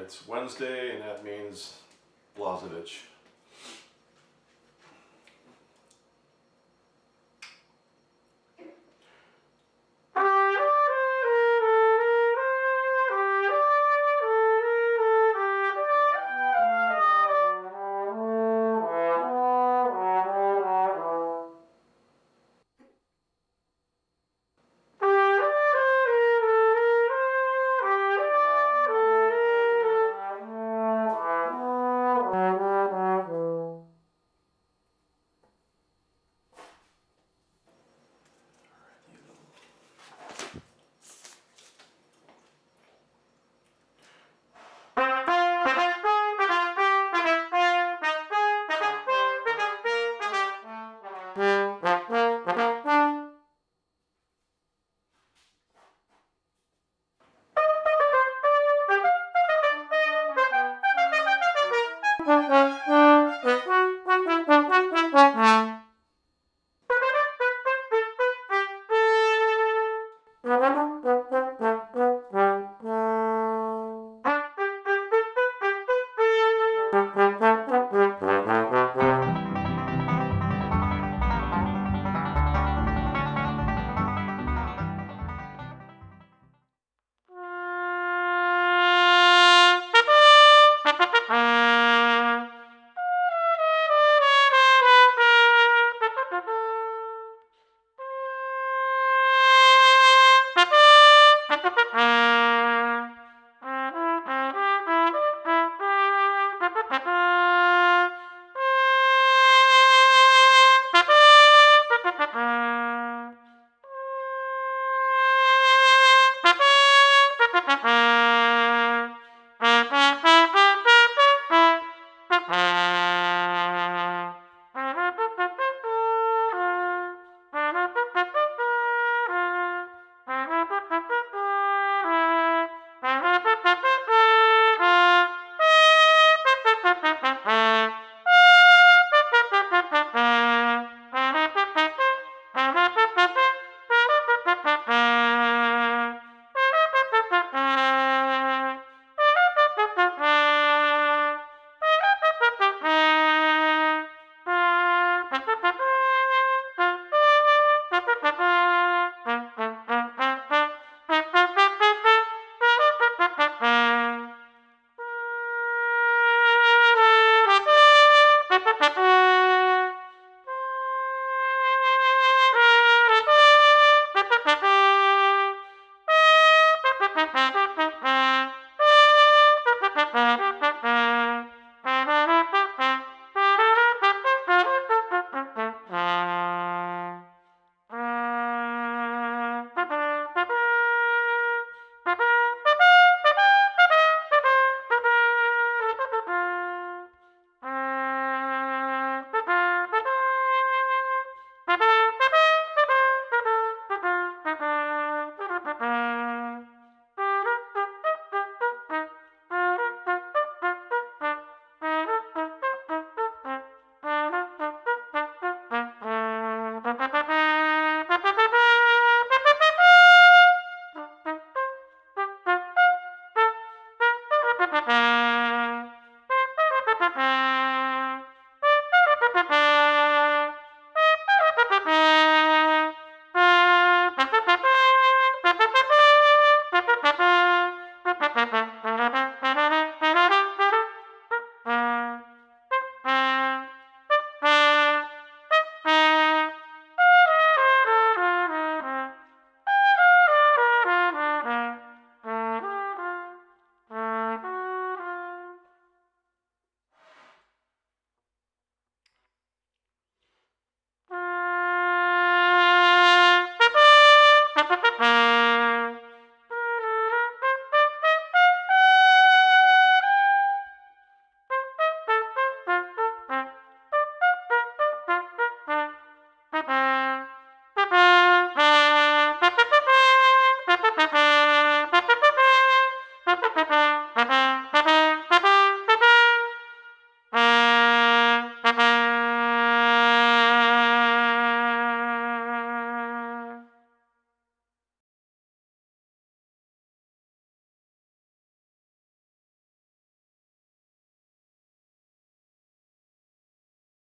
it's Wednesday, and that means Blazevich. Música